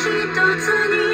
一つに